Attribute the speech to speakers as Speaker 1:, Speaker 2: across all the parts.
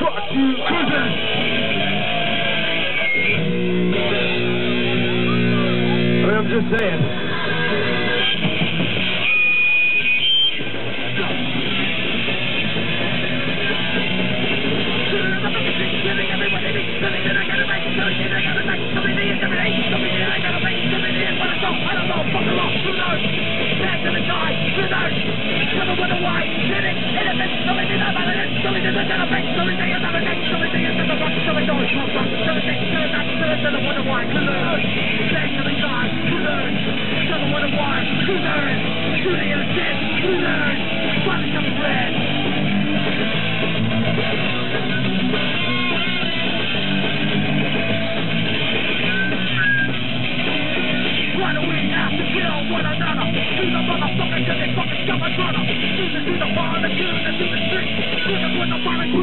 Speaker 1: fuck you, cousin. I mean, I'm just saying.
Speaker 2: Run away now to kill one another. Shoot the motherfucker till they fucking stop a brother.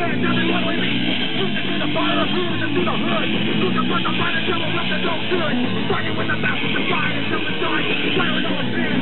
Speaker 2: better tell me what we mean. Cruising through the fire, cruising through the hood. Looking for the fire, trouble, nothing no good. Starting with a thousand to fire, till the dark. Fire on